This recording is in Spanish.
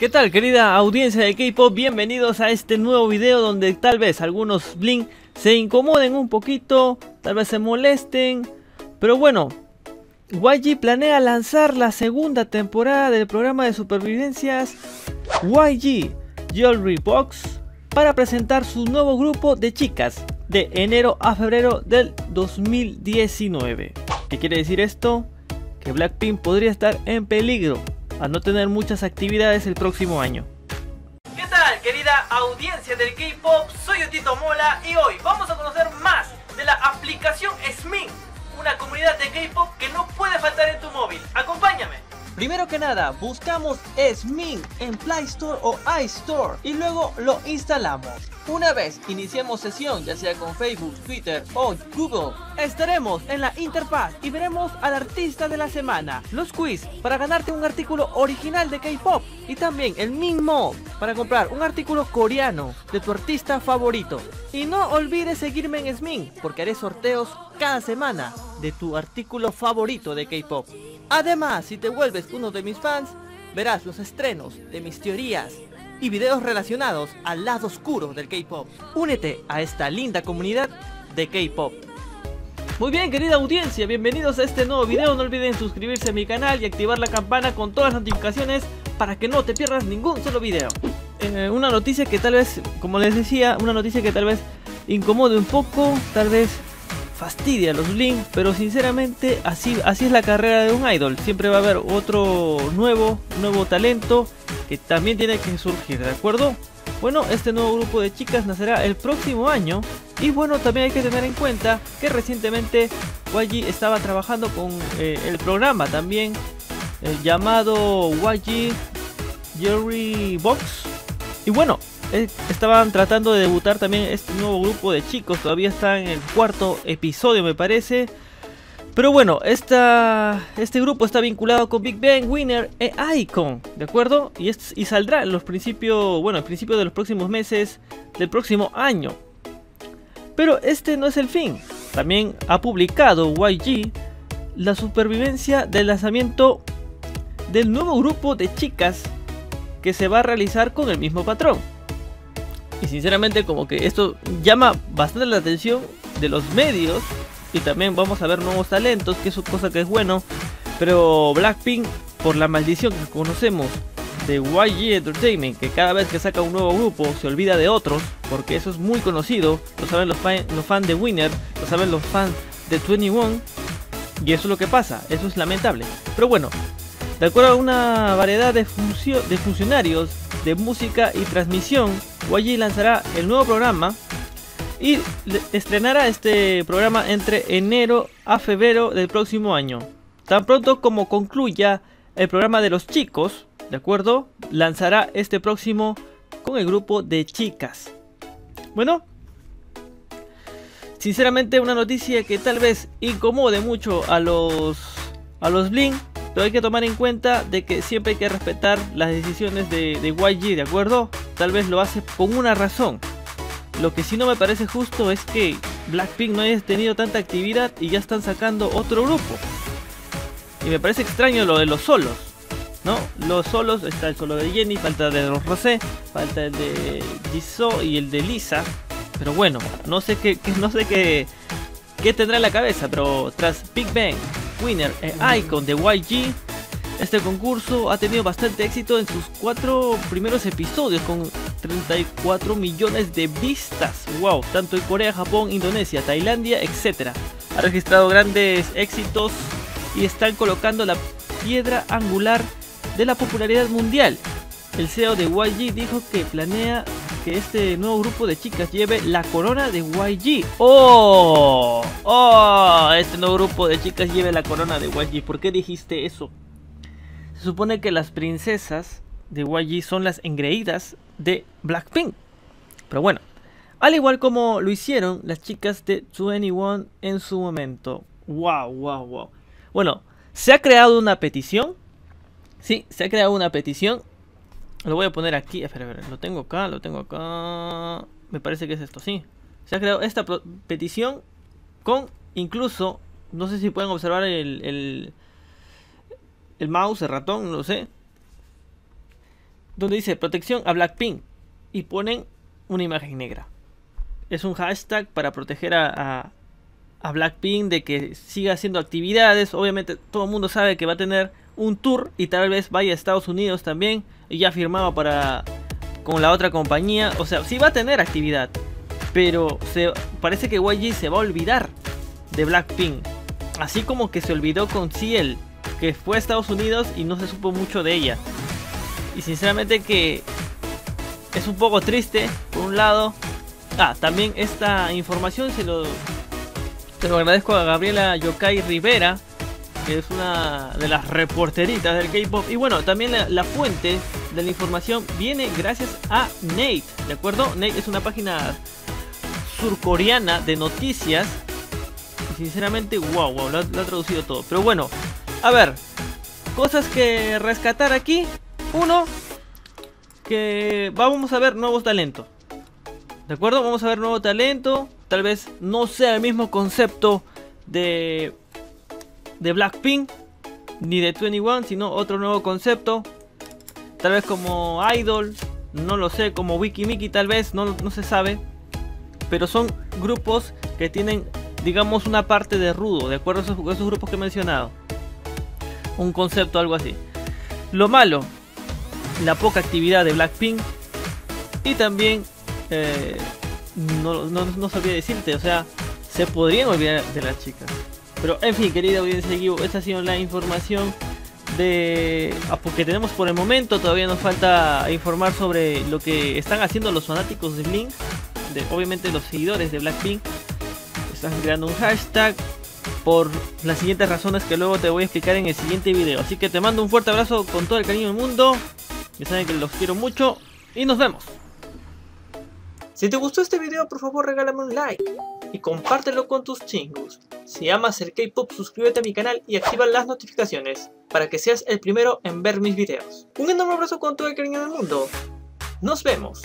¿Qué tal querida audiencia de K-Pop? Bienvenidos a este nuevo video donde tal vez algunos Blink se incomoden un poquito, tal vez se molesten, pero bueno, YG planea lanzar la segunda temporada del programa de supervivencias YG Jewelry Box para presentar su nuevo grupo de chicas de enero a febrero del 2019. ¿Qué quiere decir esto? Que Blackpink podría estar en peligro a no tener muchas actividades el próximo año. ¿Qué tal querida audiencia del K-Pop? Soy Otito Mola y hoy vamos a conocer más de la aplicación SMIN, una comunidad de K-Pop que no puede faltar en tu móvil. Acompáñame. Primero que nada, buscamos SMIN en Play Store o iStore y luego lo instalamos. Una vez iniciemos sesión, ya sea con Facebook, Twitter o Google, estaremos en la interfaz y veremos al artista de la semana, los quiz para ganarte un artículo original de K-pop y también el mismo para comprar un artículo coreano de tu artista favorito. Y no olvides seguirme en SMIN porque haré sorteos cada semana de tu artículo favorito de K-pop. Además, si te vuelves uno de mis fans, verás los estrenos de mis teorías y videos relacionados al lado oscuro del K-Pop. Únete a esta linda comunidad de K-Pop. Muy bien querida audiencia, bienvenidos a este nuevo video, no olviden suscribirse a mi canal y activar la campana con todas las notificaciones para que no te pierdas ningún solo video. Eh, una noticia que tal vez, como les decía, una noticia que tal vez incomode un poco, tal vez fastidia a los Blink, pero sinceramente así, así es la carrera de un idol. Siempre va a haber otro nuevo, nuevo talento que también tiene que surgir, ¿de acuerdo? Bueno, este nuevo grupo de chicas nacerá el próximo año y bueno, también hay que tener en cuenta que recientemente YG estaba trabajando con eh, el programa también llamado YG Jerry Box y bueno, eh, estaban tratando de debutar también este nuevo grupo de chicos. Todavía está en el cuarto episodio, me parece. Pero bueno, este grupo está vinculado con Big Bang, Winner e Icon, ¿de acuerdo? Y, y saldrá en los principios, bueno, al principio de los próximos meses del próximo año. Pero este no es el fin. También ha publicado YG la supervivencia del lanzamiento del nuevo grupo de chicas que se va a realizar con el mismo patrón. Y sinceramente como que esto llama bastante la atención de los medios. Y también vamos a ver nuevos talentos, que es cosa que es bueno. Pero Blackpink, por la maldición que conocemos de YG Entertainment, que cada vez que saca un nuevo grupo se olvida de otros, porque eso es muy conocido, lo saben los, los fans de Winner, lo saben los fans de 21, y eso es lo que pasa, eso es lamentable. Pero bueno, de acuerdo a una variedad de, de funcionarios de música y transmisión, YG lanzará el nuevo programa y estrenará este programa entre enero a febrero del próximo año. Tan pronto como concluya el programa de los chicos, ¿de acuerdo? Lanzará este próximo con el grupo de chicas. Bueno, sinceramente una noticia que tal vez incomode mucho a los a los Blink, pero hay que tomar en cuenta de que siempre hay que respetar las decisiones de, de YG, ¿de acuerdo? Tal vez lo hace con una razón. Lo que sí no me parece justo es que Blackpink no haya tenido tanta actividad y ya están sacando otro grupo. Y me parece extraño lo de los solos. ¿No? Los solos, está el solo de Jenny, falta el de Rosé, falta el de Jisoo y el de Lisa. Pero bueno, no sé qué, no sé qué, qué tendrá en la cabeza, pero tras Big Bang, Winner e Icon de YG. Este concurso ha tenido bastante éxito en sus cuatro primeros episodios con 34 millones de vistas. ¡Wow! Tanto en Corea, Japón, Indonesia, Tailandia, etc. Ha registrado grandes éxitos y están colocando la piedra angular de la popularidad mundial. El CEO de YG dijo que planea que este nuevo grupo de chicas lleve la corona de YG. ¡Oh! ¡Oh! Este nuevo grupo de chicas lleve la corona de YG. ¿Por qué dijiste eso? Se supone que las princesas de YG son las engreídas de Blackpink. Pero bueno, al igual como lo hicieron las chicas de 21 en su momento. ¡Wow, wow, wow! Bueno, se ha creado una petición. Sí, se ha creado una petición lo voy a poner aquí. Espera, espera, lo tengo acá, lo tengo acá. Me parece que es esto, sí. Se ha creado esta petición con incluso, no sé si pueden observar el, el, mouse, el ratón, no sé. donde dice protección a Blackpink y ponen una imagen negra. Es un hashtag para proteger a, a, Blackpink de que siga haciendo actividades. Obviamente todo el mundo sabe que va a tener un tour y tal vez vaya a Estados Unidos también. Y ya firmado para con la otra compañía. O sea, sí va a tener actividad. Pero se, parece que YG se va a olvidar de Blackpink. Así como que se olvidó con Ciel, que fue a Estados Unidos y no se supo mucho de ella. Y sinceramente que es un poco triste, por un lado. Ah, también esta información se lo, se lo agradezco a Gabriela Yokai Rivera, que es una de las reporteritas del K-pop. Y bueno, también la, fuente de la información viene gracias a Nate, ¿de acuerdo? Nate es una página surcoreana de noticias. Sinceramente, wow, wow, lo ha traducido todo. Pero bueno, a ver, cosas que rescatar aquí. Uno, que vamos a ver nuevos talentos. ¿De acuerdo? Vamos a ver nuevo talento. Tal vez no sea el mismo concepto de, de Blackpink ni de 21, sino otro nuevo concepto. Tal vez como Idol, no lo sé, como Wiki tal vez, no, no se sabe. Pero son grupos que tienen, digamos, una parte de rudo, de acuerdo a esos grupos que he mencionado. Un concepto, algo así. Lo malo, la poca actividad de Blackpink y también eh, no, no, sabía decirte, o sea, se podrían olvidar de las chicas. Pero en fin, querida audiencia de esta ha sido la información de ah, porque tenemos por el momento, todavía nos falta informar sobre lo que están haciendo los fanáticos de Blink, de, obviamente los seguidores de Blackpink. Están creando un hashtag por las siguientes razones que luego te voy a explicar en el siguiente video. Así que te mando un fuerte abrazo con todo el cariño del mundo. Ya saben que los quiero mucho y nos vemos. Si te gustó este video, por favor regálame un like y compártelo con tus chingos. Si amas el K-Pop, suscríbete a mi canal y activa las notificaciones para que seas el primero en ver mis videos. Un enorme abrazo con todo el cariño del mundo. Nos vemos.